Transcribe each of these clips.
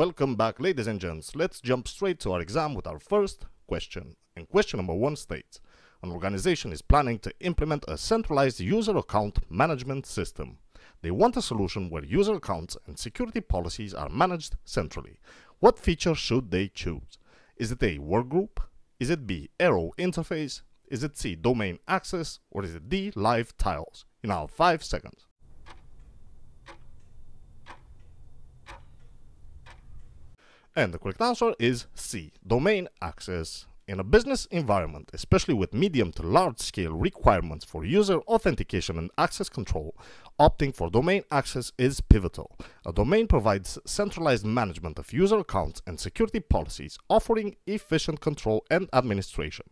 Welcome back, ladies and gents. Let's jump straight to our exam with our first question. And question number one states An organization is planning to implement a centralized user account management system. They want a solution where user accounts and security policies are managed centrally. What feature should they choose? Is it A. Workgroup? Is it B. Aero interface? Is it C. Domain access? Or is it D. Live tiles? In our 5 seconds. And the correct answer is C. Domain access. In a business environment, especially with medium to large scale requirements for user authentication and access control, opting for domain access is pivotal. A domain provides centralized management of user accounts and security policies, offering efficient control and administration.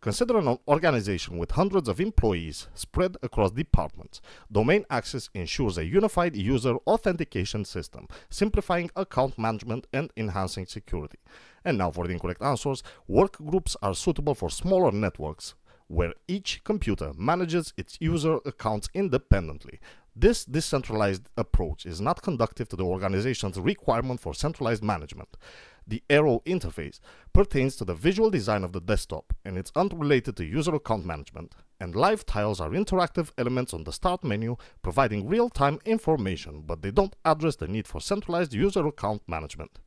Consider an organization with hundreds of employees spread across departments. Domain access ensures a unified user authentication system, simplifying account management and enhancing security. And now for the incorrect answers, work groups are suitable for smaller networks where each computer manages its user accounts independently. This decentralized approach is not conducive to the organization's requirement for centralized management. The Aero interface pertains to the visual design of the desktop and it's unrelated to user account management. And live tiles are interactive elements on the start menu providing real-time information, but they don't address the need for centralized user account management.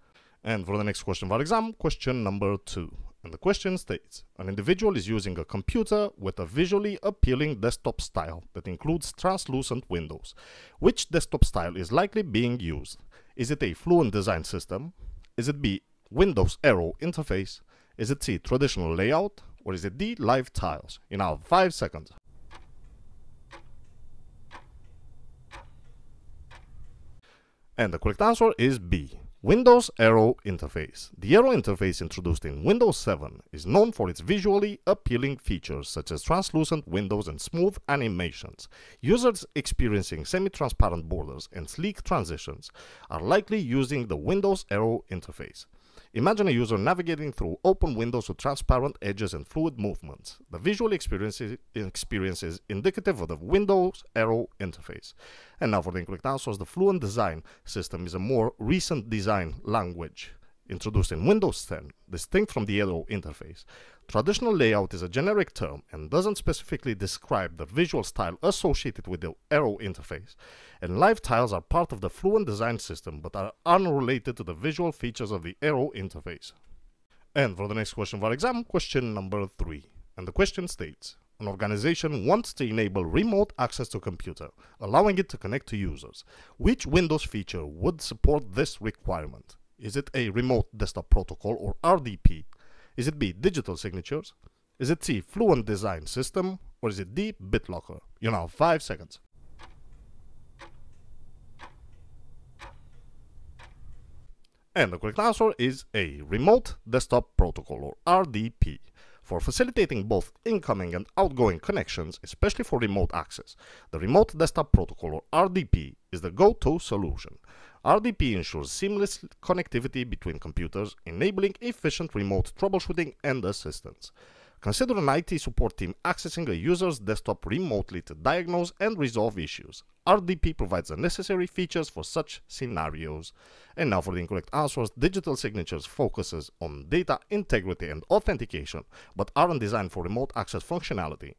And for the next question of our exam, question number two. And the question states, an individual is using a computer with a visually appealing desktop style that includes translucent windows. Which desktop style is likely being used? Is it a Fluent design system? Is it B, Windows Aero interface? Is it C, traditional layout? Or is it D, live tiles? In our 5 seconds. And the correct answer is B, Windows Aero Interface. The Aero interface introduced in Windows 7 is known for its visually appealing features such as translucent windows and smooth animations. Users experiencing semi-transparent borders and sleek transitions are likely using the Windows Aero interface. Imagine a user navigating through open windows with transparent edges and fluid movements. The visual experience is, experience is indicative of the Windows Aero interface. And now for the incorrect answers, the Fluent Design system is a more recent design language introduced in Windows 10, distinct from the Aero interface. Traditional layout is a generic term and doesn't specifically describe the visual style associated with the Aero interface. And live tiles are part of the Fluent design system but are unrelated to the visual features of the Aero interface. And for the next question of our exam, question number 3. And the question states, an organization wants to enable remote access to a computer, allowing it to connect to users. Which Windows feature would support this requirement? Is it A. Remote Desktop Protocol or RDP? Is it B. Digital signatures? Is it C. Fluent Design System? Or is it D. BitLocker? You know, 5 seconds. And the correct answer is A. Remote Desktop Protocol or RDP for facilitating both incoming and outgoing connections, especially for remote access. The Remote Desktop Protocol, or RDP, is the go-to solution. RDP ensures seamless connectivity between computers, enabling efficient remote troubleshooting and assistance. Consider an IT support team accessing a user's desktop remotely to diagnose and resolve issues. RDP provides the necessary features for such scenarios. And now for the incorrect answers, digital signatures focuses on data integrity and authentication, but aren't designed for remote access functionality.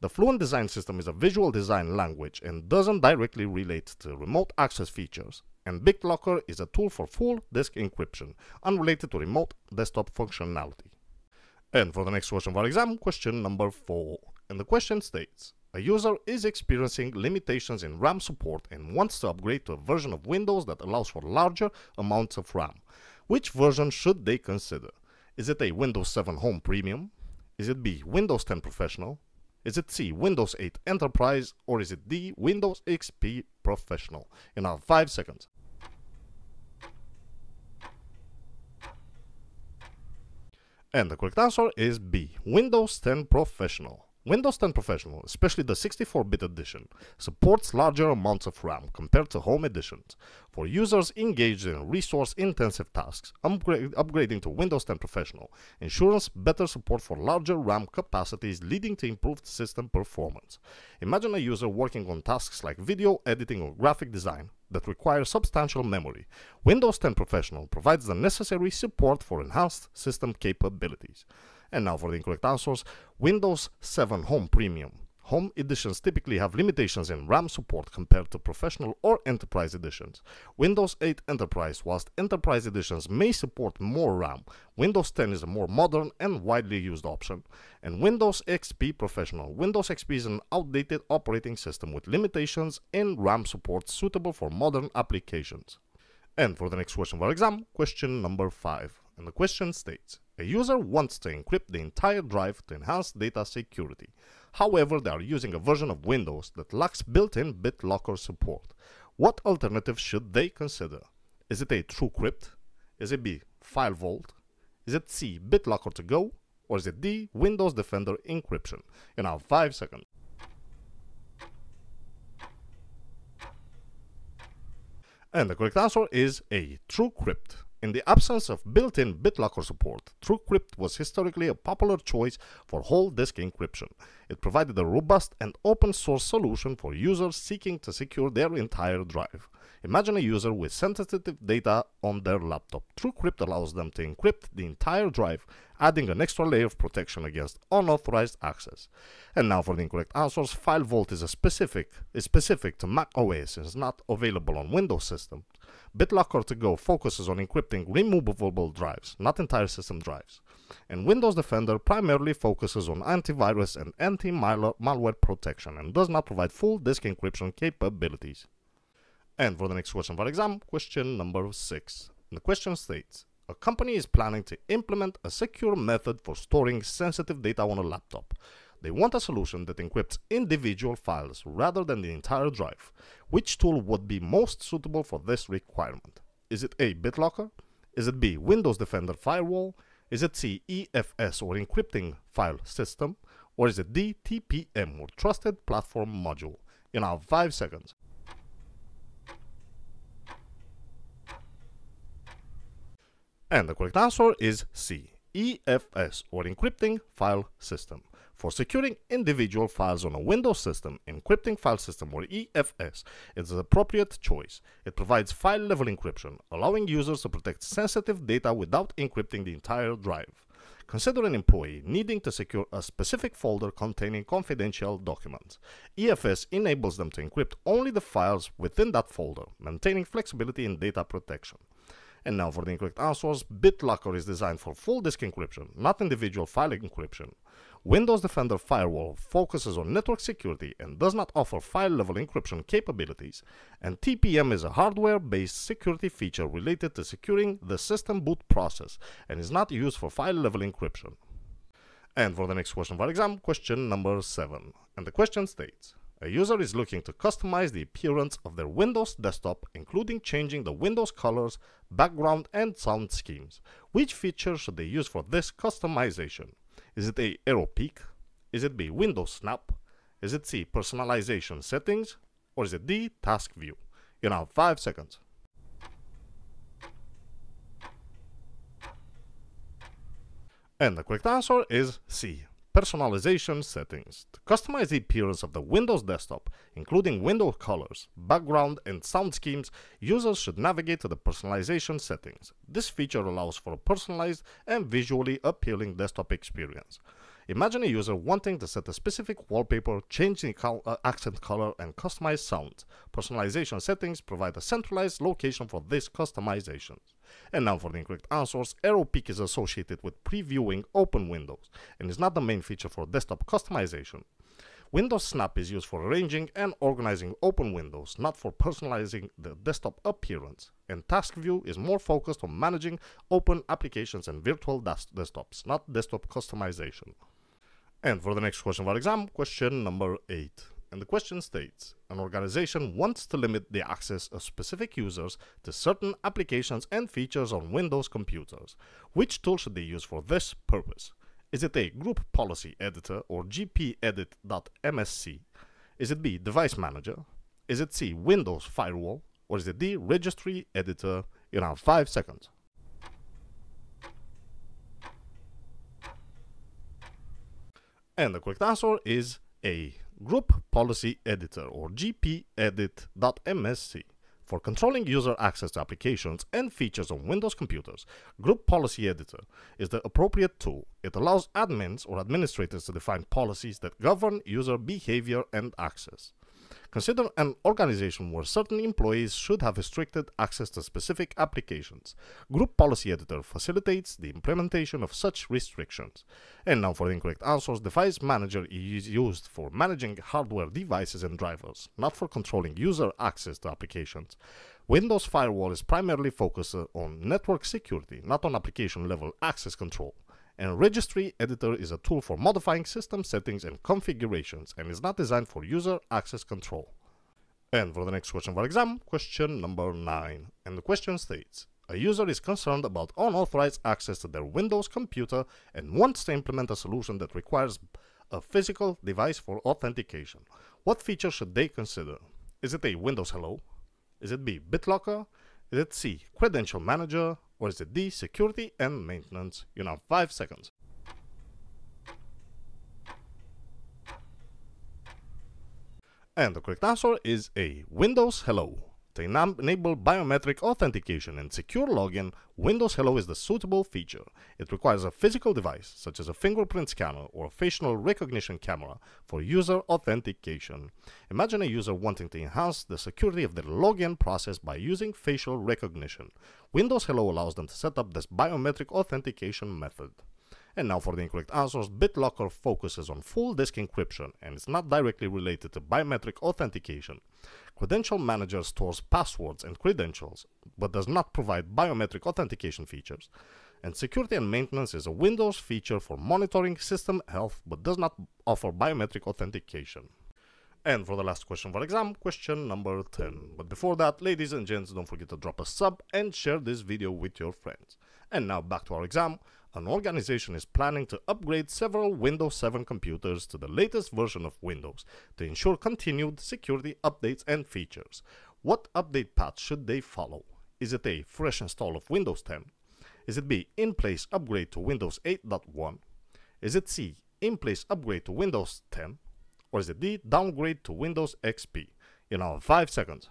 The Fluent Design System is a visual design language and doesn't directly relate to remote access features. And BitLocker is a tool for full disk encryption, unrelated to remote desktop functionality. And for the next question of our exam, question number 4. And the question states, a user is experiencing limitations in RAM support and wants to upgrade to a version of Windows that allows for larger amounts of RAM. Which version should they consider? Is it a Windows 7 Home Premium? Is it B, Windows 10 Professional? Is it C, Windows 8 Enterprise? Or is it D, Windows XP Professional? In our 5 seconds. And the correct answer is B, Windows 10 Professional. Windows 10 Professional, especially the 64-bit edition, supports larger amounts of RAM compared to home editions. For users engaged in resource-intensive tasks, upgrade, upgrading to Windows 10 Professional ensures better support for larger RAM capacities leading to improved system performance. Imagine a user working on tasks like video editing or graphic design that require substantial memory. Windows 10 Professional provides the necessary support for enhanced system capabilities. And now for the incorrect answers, Windows 7 Home Premium Home editions typically have limitations in RAM support compared to professional or enterprise editions. Windows 8 Enterprise, whilst enterprise editions may support more RAM, Windows 10 is a more modern and widely used option. And Windows XP Professional. Windows XP is an outdated operating system with limitations in RAM support suitable for modern applications. And for the next question of our exam, question number 5. And the question states, a user wants to encrypt the entire drive to enhance data security. However, they are using a version of Windows that lacks built-in BitLocker support. What alternative should they consider? Is it A. TrueCrypt? Is it B. FileVault? Is it C. BitLocker to go? Or is it D. Windows Defender encryption? In our 5 seconds. And the correct answer is A. TrueCrypt. In the absence of built-in BitLocker support, TrueCrypt was historically a popular choice for whole disk encryption. It provided a robust and open source solution for users seeking to secure their entire drive. Imagine a user with sensitive data on their laptop. TrueCrypt allows them to encrypt the entire drive, adding an extra layer of protection against unauthorized access. And now for the incorrect answers, FileVault is a specific is specific to Mac OS and is not available on Windows systems. BitLocker to Go focuses on encrypting removable drives, not entire system drives. And Windows Defender primarily focuses on antivirus and anti-malware protection and does not provide full disk encryption capabilities. And for the next question for exam, question number 6. The question states, a company is planning to implement a secure method for storing sensitive data on a laptop. They want a solution that encrypts individual files rather than the entire drive. Which tool would be most suitable for this requirement? Is it A. BitLocker? Is it B. Windows Defender Firewall? Is it C. EFS or Encrypting File System? Or is it D. TPM or Trusted Platform Module? In our 5 seconds. And the correct answer is C. EFS or Encrypting File System. For securing individual files on a Windows system, Encrypting File System or EFS is the appropriate choice. It provides file-level encryption, allowing users to protect sensitive data without encrypting the entire drive. Consider an employee needing to secure a specific folder containing confidential documents. EFS enables them to encrypt only the files within that folder, maintaining flexibility in data protection. And now for the incorrect answers, BitLocker is designed for full disk encryption, not individual file encryption. Windows Defender Firewall focuses on network security and does not offer file-level encryption capabilities, and TPM is a hardware-based security feature related to securing the system boot process and is not used for file-level encryption. And for the next question for exam, question number 7. And the question states, a user is looking to customize the appearance of their Windows desktop, including changing the Windows colors, background, and sound schemes. Which feature should they use for this customization? Is it A. Aero Peek? Is it B. window snap? Is it C. Personalization settings? Or is it D. Task view? You now have 5 seconds. And the correct answer is C personalization settings. To customize the appearance of the Windows desktop, including window colors, background, and sound schemes, users should navigate to the personalization settings. This feature allows for a personalized and visually appealing desktop experience. Imagine a user wanting to set a specific wallpaper, change the uh, accent color, and customize sound. Personalization settings provide a centralized location for this customization. And now for the incorrect answers, Aero Peek is associated with previewing open windows and is not the main feature for desktop customization. Windows Snap is used for arranging and organizing open windows, not for personalizing the desktop appearance. And Task View is more focused on managing open applications and virtual desktops, not desktop customization. And for the next question of our exam, question number 8. And the question states, an organization wants to limit the access of specific users to certain applications and features on Windows computers. Which tool should they use for this purpose? Is it A. Group Policy Editor or gpedit.msc? Is it B. Device Manager? Is it C. Windows Firewall? Or is it D. Registry Editor? In our 5 seconds. And the correct answer is A. Group Policy Editor or gpedit.msc. For controlling user access to applications and features on Windows computers, Group Policy Editor is the appropriate tool. It allows admins or administrators to define policies that govern user behavior and access. Consider an organization where certain employees should have restricted access to specific applications. Group Policy Editor facilitates the implementation of such restrictions. And now for the incorrect answers, Device Manager is used for managing hardware devices and drivers, not for controlling user access to applications. Windows Firewall is primarily focused on network security, not on application level access control and Registry Editor is a tool for modifying system settings and configurations and is not designed for user access control. And for the next question of our exam, question number 9. And the question states, a user is concerned about unauthorized access to their Windows computer and wants to implement a solution that requires a physical device for authentication. What feature should they consider? Is it a Windows Hello? Is it B, BitLocker? Is it C, Credential Manager? Or is it D, security and maintenance? You know, 5 seconds. And the correct answer is A, Windows Hello. To enable biometric authentication and secure login, Windows Hello is the suitable feature. It requires a physical device, such as a fingerprint scanner or facial recognition camera, for user authentication. Imagine a user wanting to enhance the security of their login process by using facial recognition. Windows Hello allows them to set up this biometric authentication method. And now for the incorrect answers, BitLocker focuses on full disk encryption and is not directly related to biometric authentication. Credential Manager stores passwords and credentials, but does not provide biometric authentication features. And Security and Maintenance is a Windows feature for monitoring system health, but does not offer biometric authentication. And for the last question for exam, question number 10. But before that, ladies and gents, don't forget to drop a sub and share this video with your friends. And now back to our exam an organization is planning to upgrade several Windows 7 computers to the latest version of Windows to ensure continued security updates and features. What update path should they follow? Is it a fresh install of Windows 10? Is it B, in-place upgrade to Windows 8.1? Is it C, in-place upgrade to Windows 10? Or is it D, downgrade to Windows XP? You know, 5 seconds.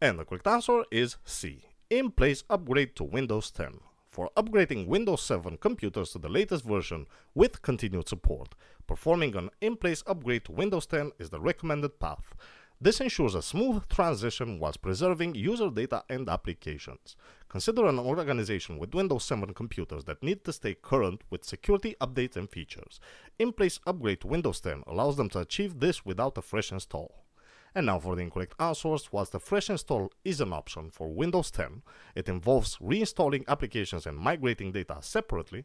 And the correct answer is C. In-place upgrade to Windows 10. For upgrading Windows 7 computers to the latest version with continued support, performing an in-place upgrade to Windows 10 is the recommended path. This ensures a smooth transition whilst preserving user data and applications. Consider an organization with Windows 7 computers that need to stay current with security updates and features. In-place upgrade to Windows 10 allows them to achieve this without a fresh install. And now for the incorrect answers, whilst the fresh install is an option for Windows 10, it involves reinstalling applications and migrating data separately.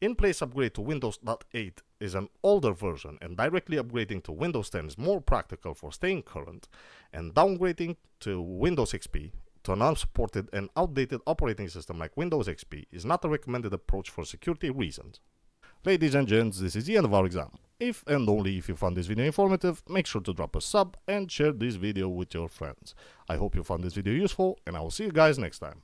In-place upgrade to Windows 8 is an older version and directly upgrading to Windows 10 is more practical for staying current and downgrading to Windows XP to an unsupported and outdated operating system like Windows XP is not a recommended approach for security reasons. Ladies and gents, this is the end of our exam. If and only if you found this video informative, make sure to drop a sub and share this video with your friends. I hope you found this video useful and I will see you guys next time.